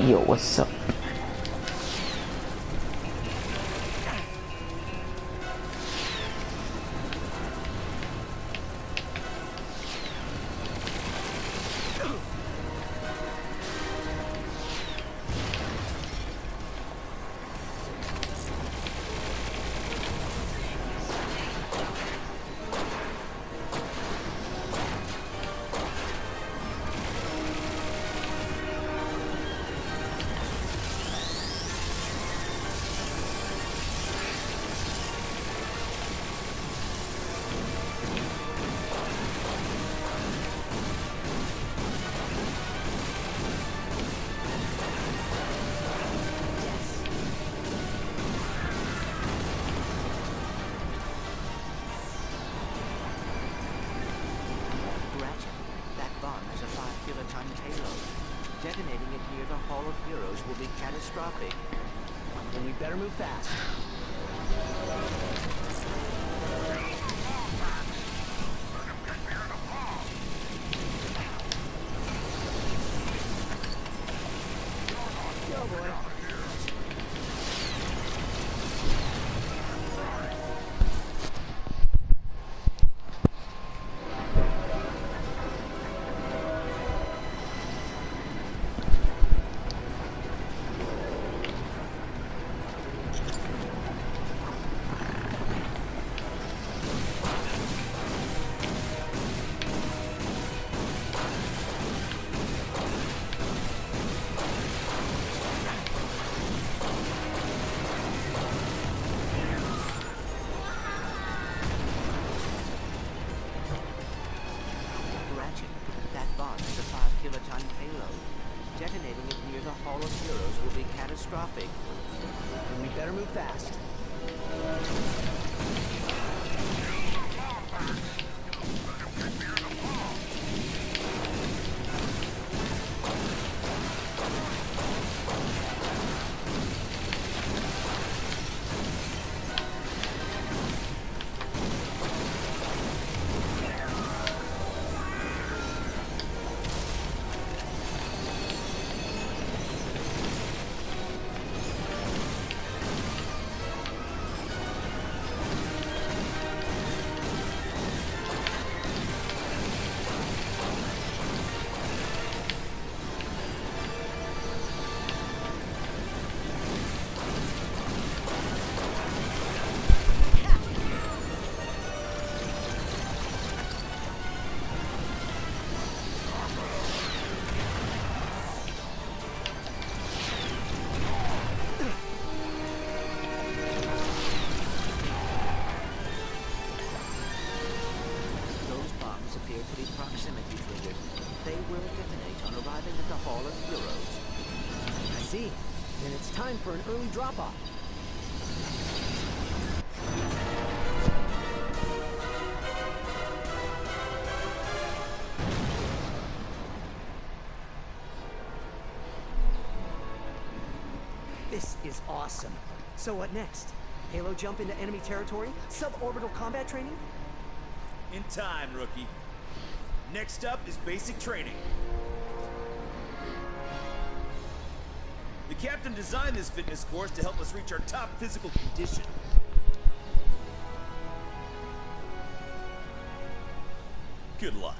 有我操。drop-off. This is awesome. So what next? Halo jump into enemy territory? Suborbital combat training? In time, rookie. Next up is basic training. The captain designed this fitness course to help us reach our top physical condition. Good luck.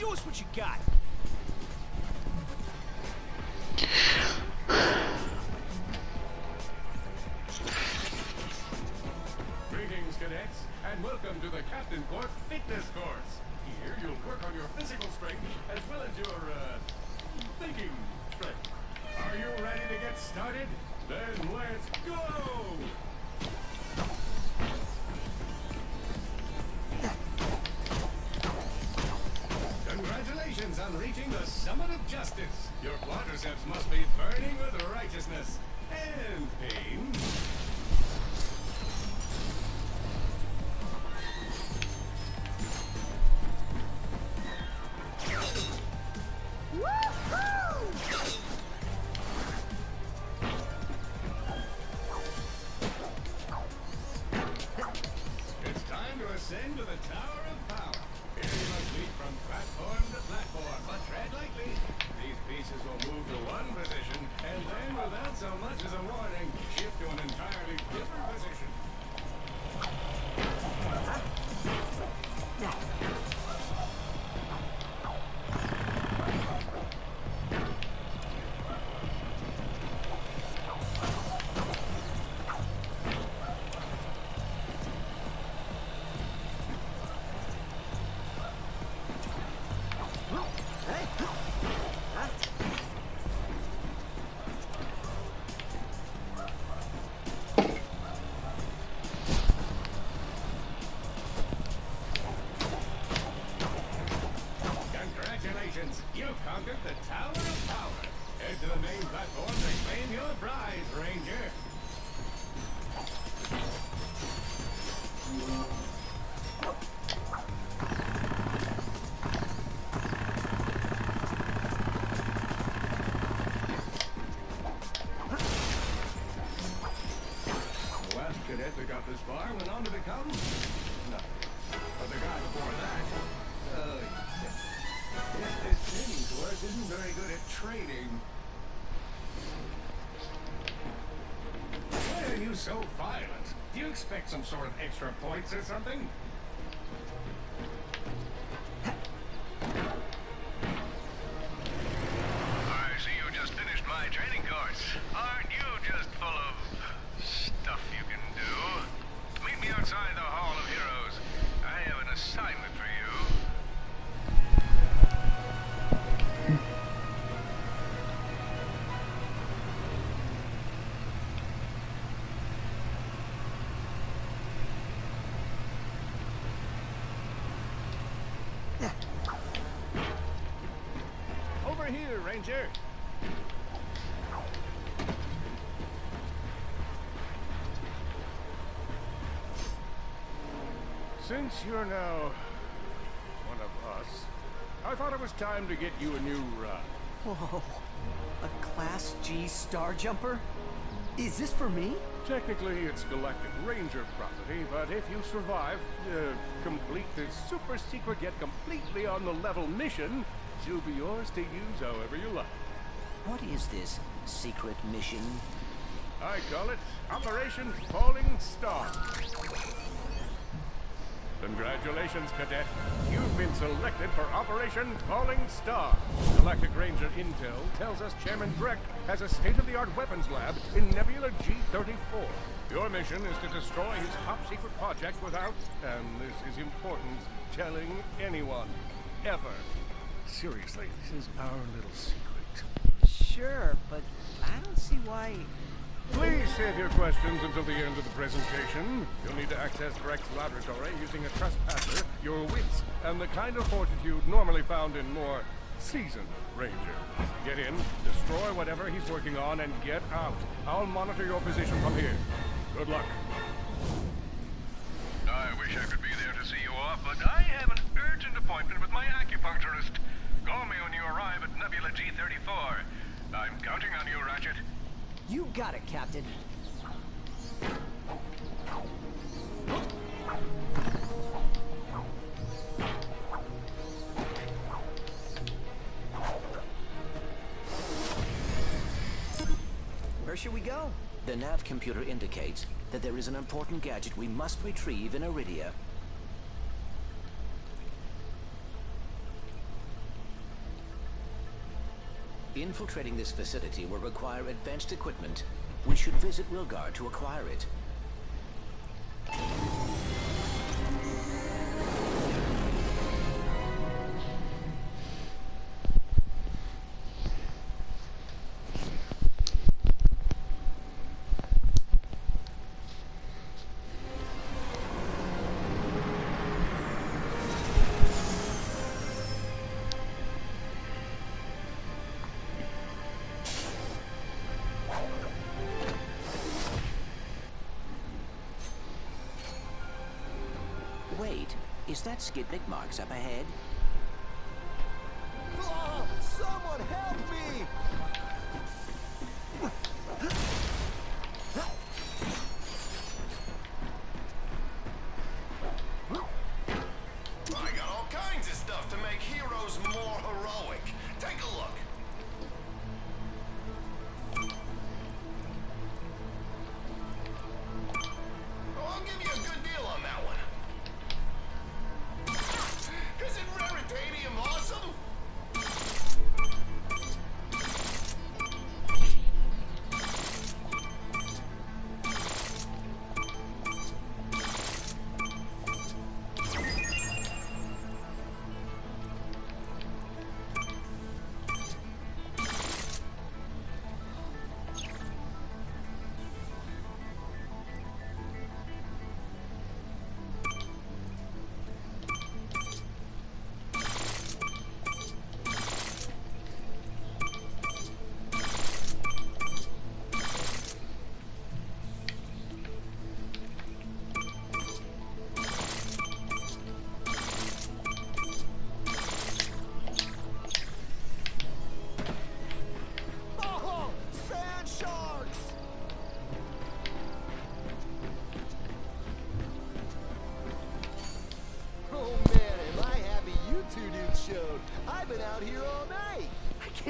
Show us what you got. It's time to ascend to the Tower of Power. Here you must leap from platform to platform, but tread lightly. These pieces will move to one position, and then, so much as a warning, shift to an entirely different That got this far went on to become... nothing. But the guy before that... Uh, yes, this course isn't very good at trading. Why are you so violent? Do you expect some sort of extra points or something? Since you're now one of us, I thought it was time to get you a new ride. Whoa. A Class G Star Jumper? Is this for me? Technically, it's Galactic Ranger property, but if you survive, uh, complete this super secret yet completely on the level mission, she'll be yours to use however you like. What is this secret mission? I call it Operation Falling Star. Congratulations, Cadet. You've been selected for Operation Falling Star. Galactic Ranger Intel tells us Chairman Drek has a state-of-the-art weapons lab in Nebula G-34. Your mission is to destroy his top-secret project without, and this is important, telling anyone. Ever. Seriously, this is our little secret. Sure, but I don't see why. Please save your questions until the end of the presentation. You'll need to access Drek's laboratory using a trespasser, your wits, and the kind of fortitude normally found in more seasoned rangers. Get in, destroy whatever he's working on, and get out. I'll monitor your position from here. Good luck. I wish I could be there to see you off, but I have an urgent appointment with my acupuncturist. Call me when you arrive at Nebula G-34. I'm counting on you, Ratchet. You got it, Captain. Where should we go? The nav computer indicates that there is an important gadget we must retrieve in Aridia. Infiltrating this facility will require advanced equipment. We should visit Rilgar to acquire it. Is that skid marks up ahead?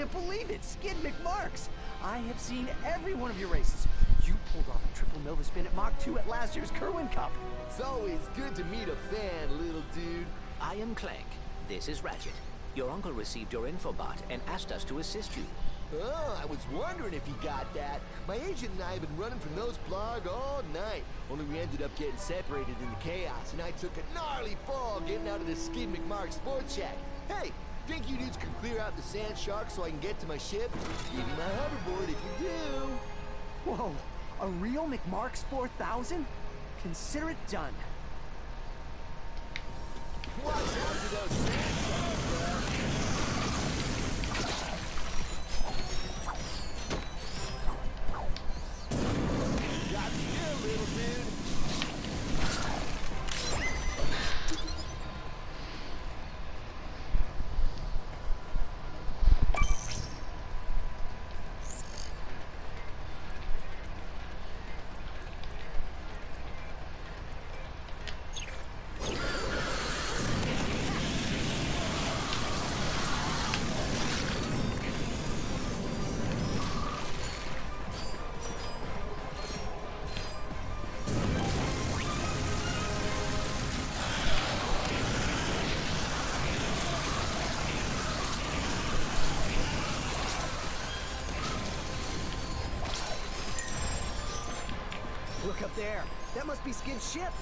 Can't believe it, Skid McMarx. I have seen every one of your races. You pulled off a triple Nova spin at Mach 2 at last year's Kerwan Cup. It's always good to meet a fan, little dude. I am Clank. This is Ratchet. Your uncle received your infobot and asked us to assist you. Oh, I was wondering if you got that. My agent and I have been running from those Blarg all night. Only we ended up getting separated in the chaos, and I took a gnarly fall getting out of the Skid McMark Sports Shack. Hey, think you dudes can clear out the sand shark so I can get to my ship? Give me my hoverboard if you do. Whoa, a real McMarx 4000? Consider it done. Watch out for those sand up there. That must be Skid's ship.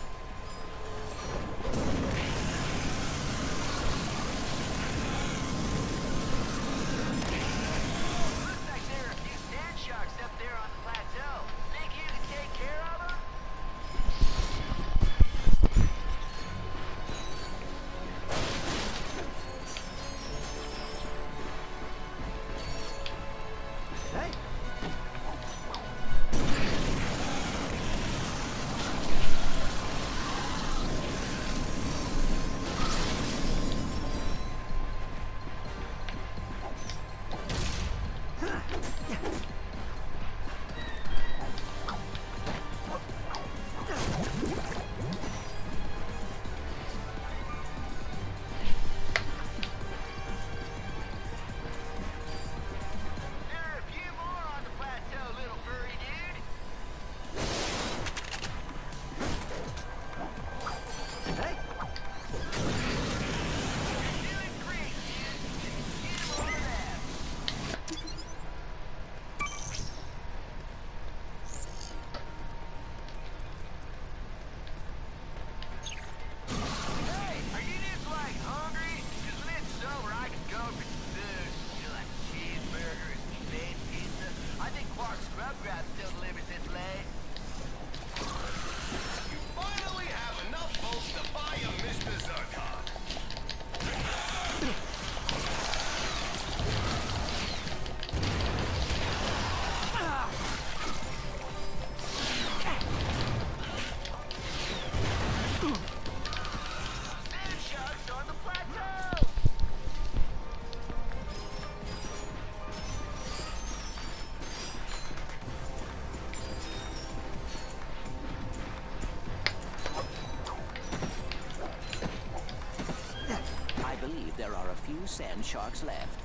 sand sharks left.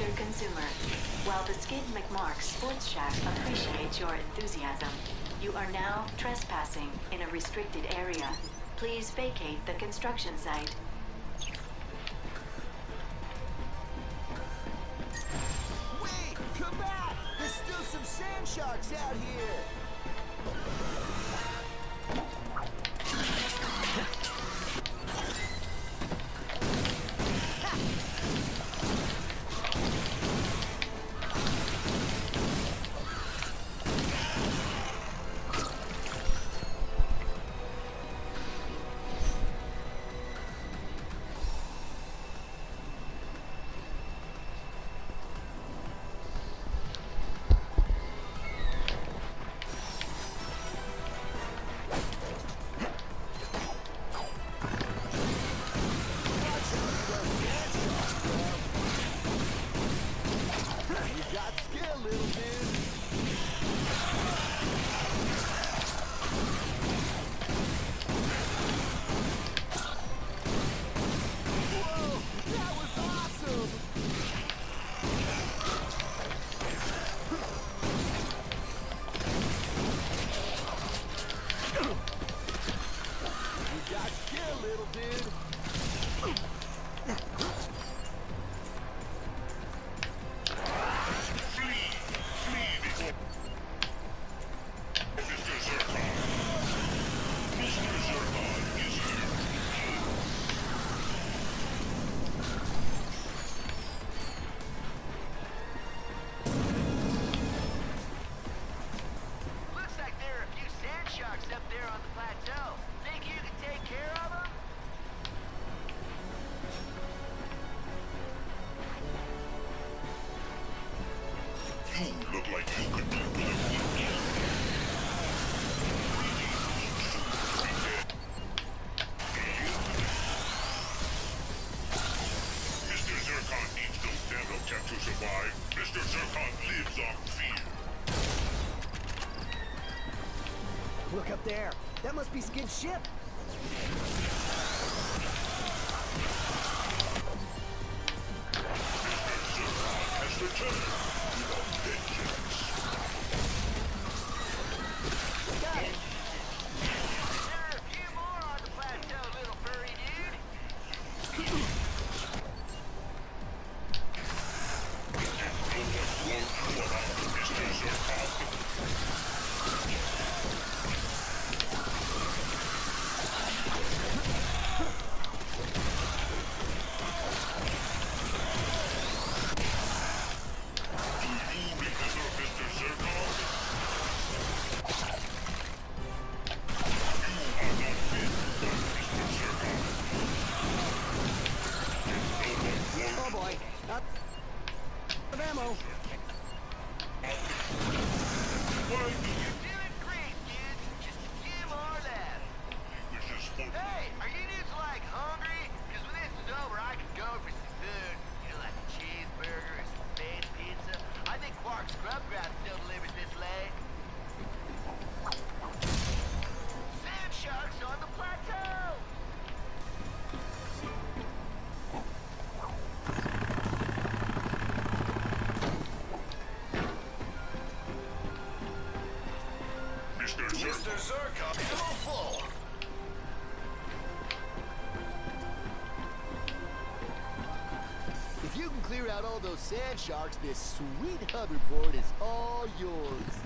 future consumer. While the Skid McMark Sports Shack appreciates your enthusiasm, you are now trespassing in a restricted area. Please vacate the construction site pretty skid ship. Mr. Zurkon, full. If you can clear out all those sand sharks, this sweet hoverboard is all yours.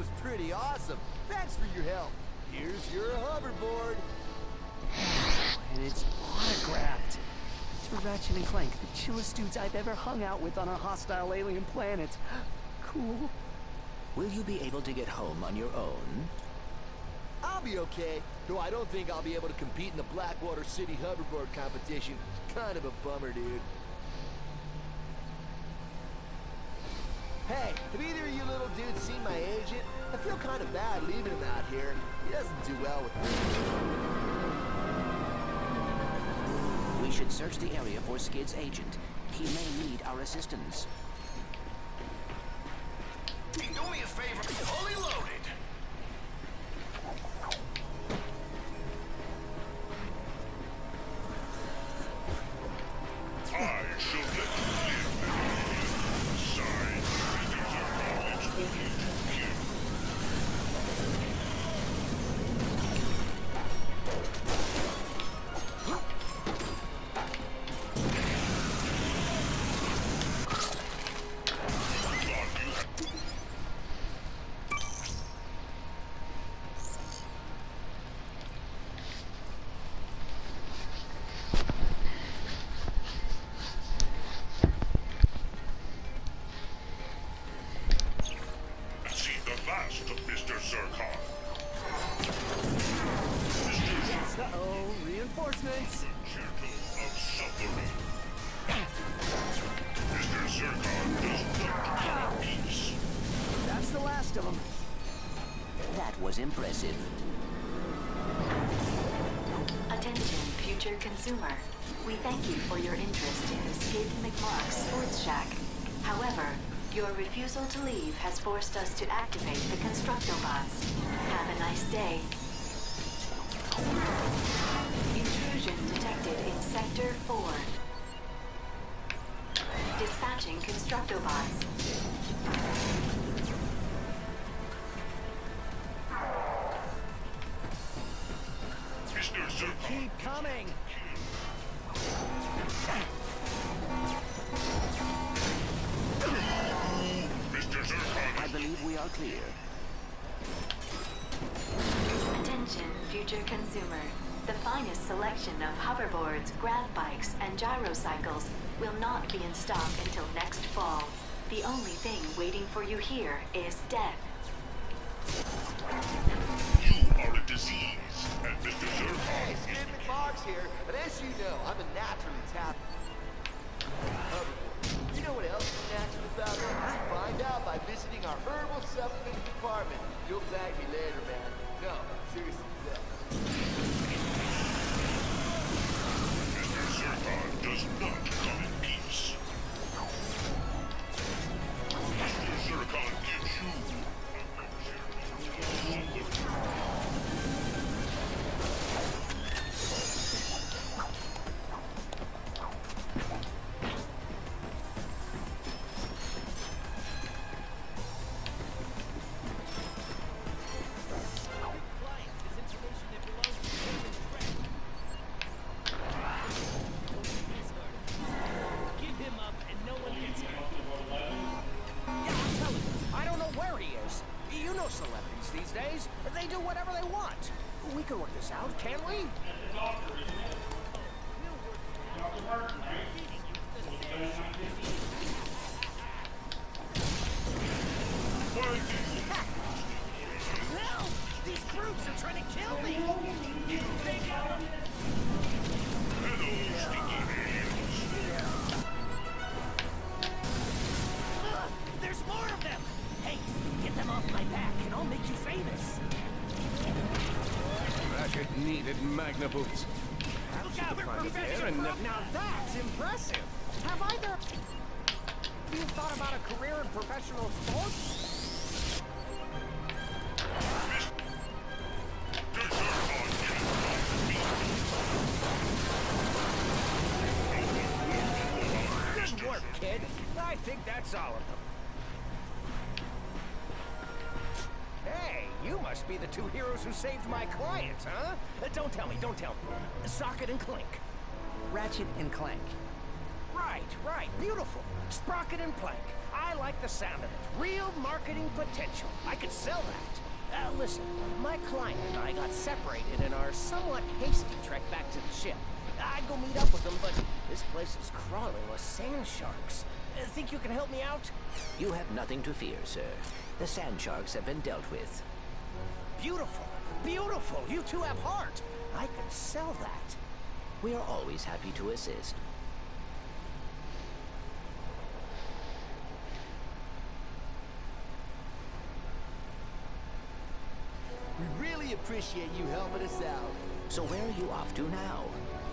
Was pretty awesome. Thanks for your help. Here's your hoverboard. And it's autographed. To Ratchet and Clank, the chillest dudes I've ever hung out with on a hostile alien planet. Cool. Will you be able to get home on your own? I'll be okay, though I don't think I'll be able to compete in the Blackwater City hoverboard competition. Kind of a bummer, dude. Hey, have either of you little dudes seen my agent? I feel kind of bad leaving him out here. He doesn't do well with me. We should search the area for Skid's agent. He may need our assistance. Consumer. We thank you for your interest in the Skid McMark Sports Shack. However, your refusal to leave has forced us to activate the Constructobots. Have a nice day. Intrusion detected in Sector 4. Dispatching Constructobots. Clear. Attention, future consumer. The finest selection of hoverboards, grav bikes, and gyrocycles will not be in stock until next fall. The only thing waiting for you here is death. You are a disease, and Mr. Zurkon Hey, is Skid McMarx here, but as you know, I'm a naturally talented our herbal supplement department. You'll thank me later, man. No, seriously. Mr. Zurkon does not Boots. Look out, we're professional! Now that's impressive! Have either you thought about a career in professional sports? Good work, kid. I think that's all of them. Must be the two heroes who saved my clients, huh? Uh, don't tell me, don't tell me. Socket and Clink. Ratchet and Clank. Right, right, beautiful. Sprocket and Plank. I like the sound of it. Real marketing potential. I could sell that. Uh, listen, my client and I got separated in our somewhat hasty trek back to the ship. I'd go meet up with them, but this place is crawling with sand sharks. Uh, think you can help me out? You have nothing to fear, sir. The sand sharks have been dealt with. Beautiful, beautiful. You two have heart. I could sell that. We are always happy to assist. We really appreciate you helping us out. So where are you off to now?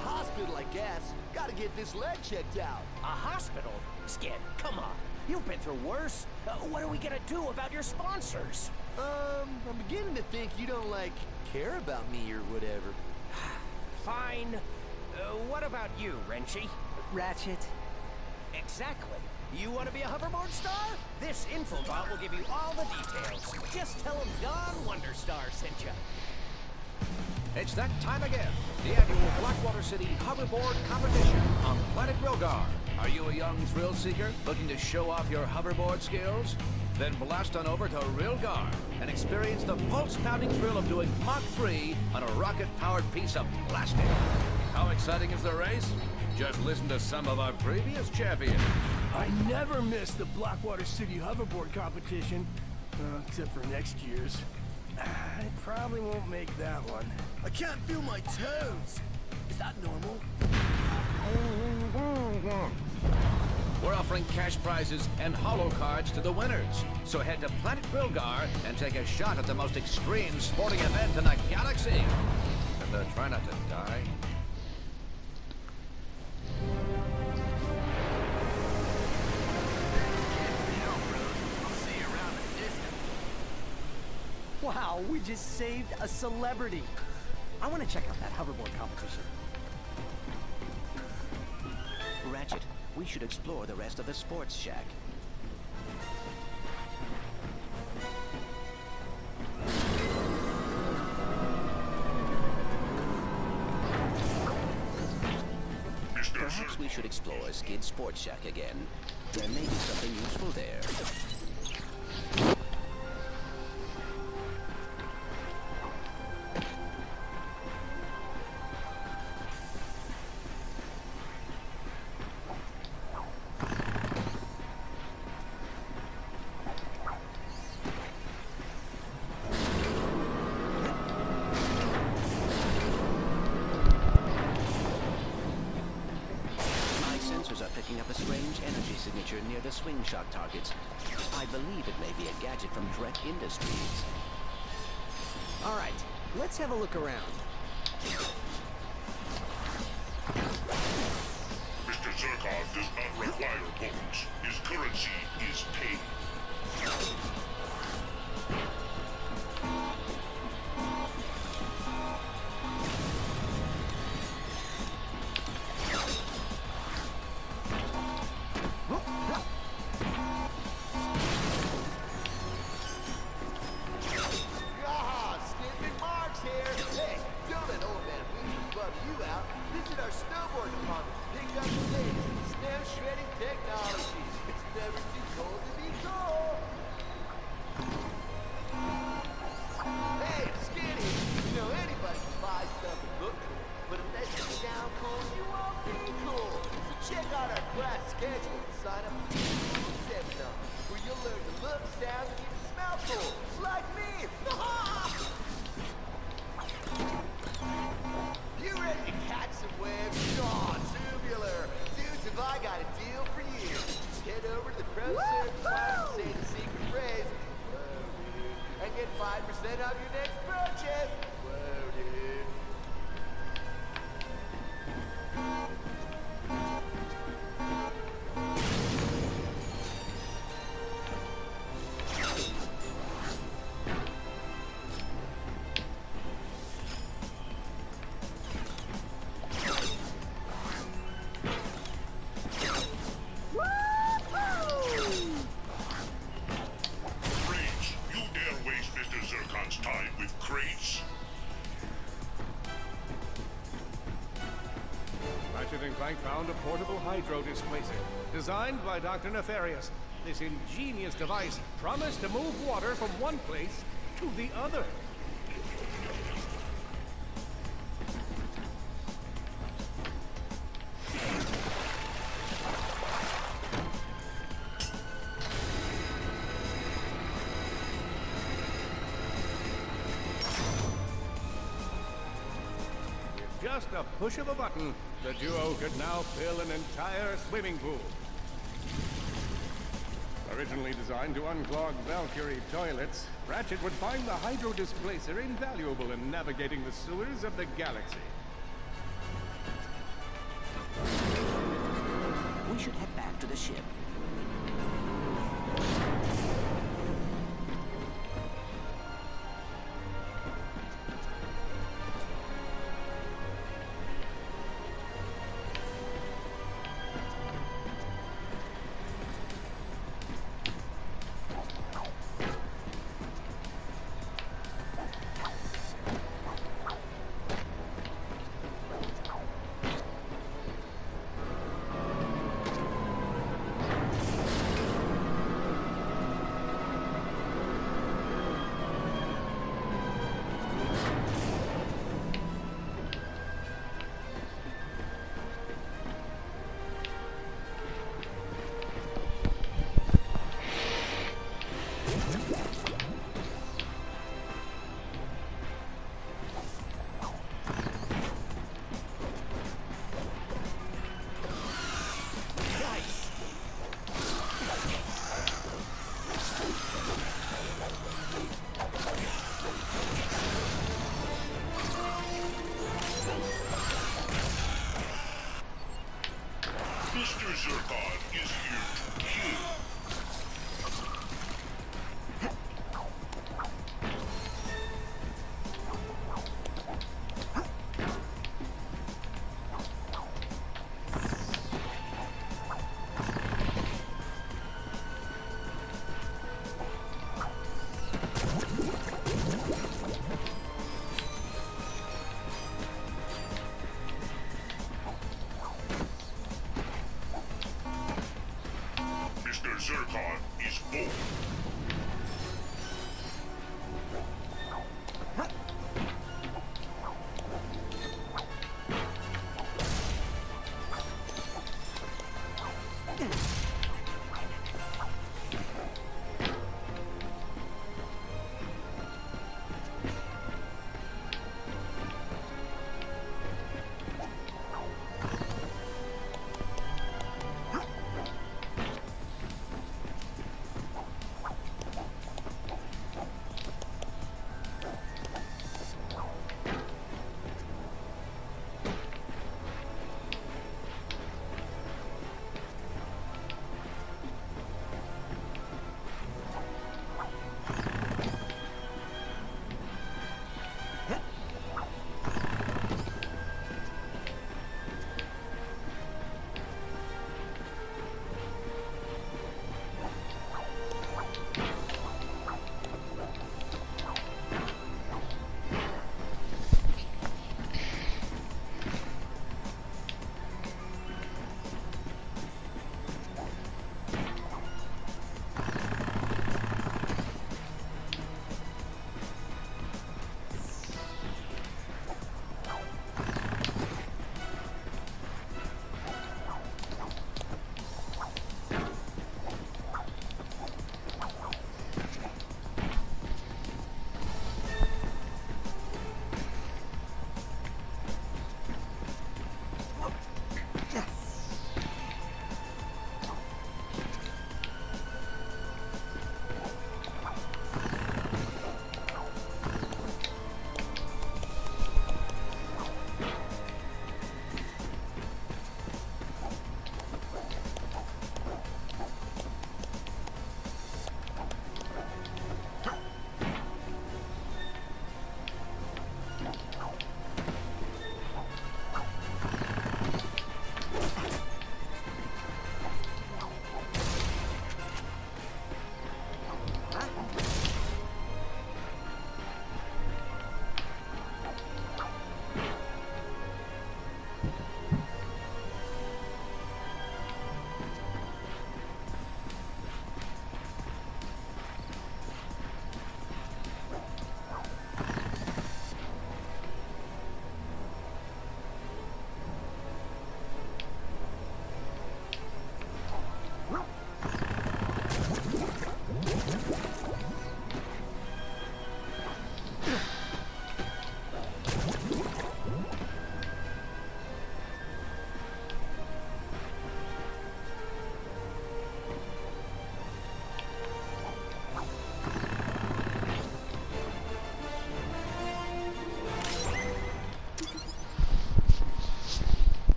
Hospital, I guess. Gotta get this leg checked out. A hospital? Skid, come on. You've been through worse. Uh, what are we gonna do about your sponsors? Um, I'm beginning to think you don't, like, care about me or whatever. Fine. Uh, what about you, Renchi? Ratchet. Exactly. You want to be a hoverboard star? This info bot will give you all the details. Just tell them Don Wonderstar sent you. It's that time again. The annual Blackwater City Hoverboard Competition on Planet Rilgar. Are you a young thrill seeker looking to show off your hoverboard skills? Then blast on over to Rilgar and experience the pulse-pounding thrill of doing Mach 3 on a rocket-powered piece of plastic. How exciting is the race? Just listen to some of our previous champions. I never miss the Blackwater City hoverboard competition, uh, except for next year's. I probably won't make that one. I can't feel my toes. Is that normal? We're offering cash prizes and holo cards to the winners. So head to Planet Rilgar and take a shot at the most extreme sporting event in the galaxy. And uh, try not to die. Wow, we just saved a celebrity. I want to check out that hoverboard competition. We should explore the rest of the sports shack. Perhaps we should explore Skid Sports Shack again. There may be something useful there. Near the swing shot targets. I believe it may be a gadget from Drek Industries. All right, let's have a look around. 5% off your next purchase. Hydro displacer, designed by Dr. Nefarious. This ingenious device promised to move water from one place to the other. With just a push of a button, the duo could now fill an entire swimming pool. Originally designed to unclog Valkyrie toilets, Ratchet would find the hydro displacer invaluable in navigating the sewers of the galaxy. We should head back to the ship.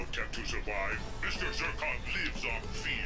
Up kept to survive. Mr. Zurkon lives on fear.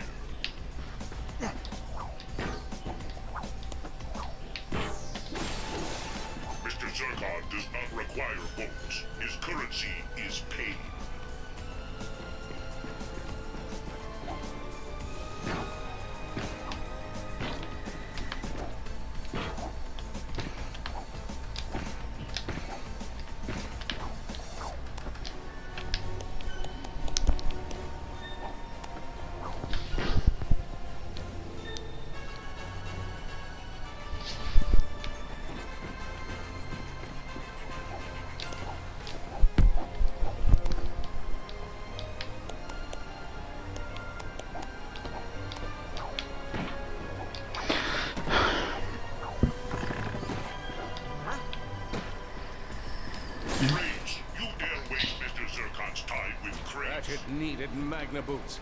Magneboots.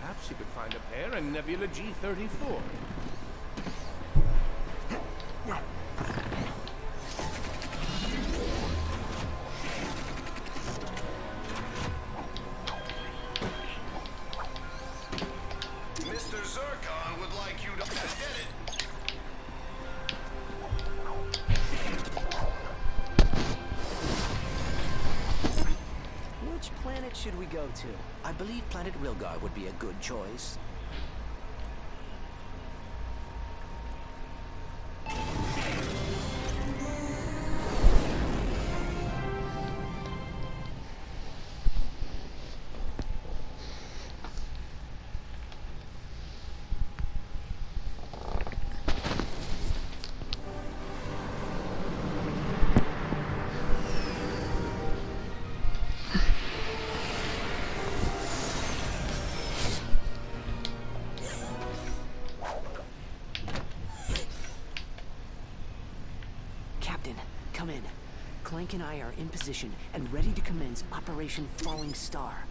Perhaps you could find a pair in Nebula G34. Believe planet Rilgar would be a good choice. And I are in position and ready to commence Operation Falling Star.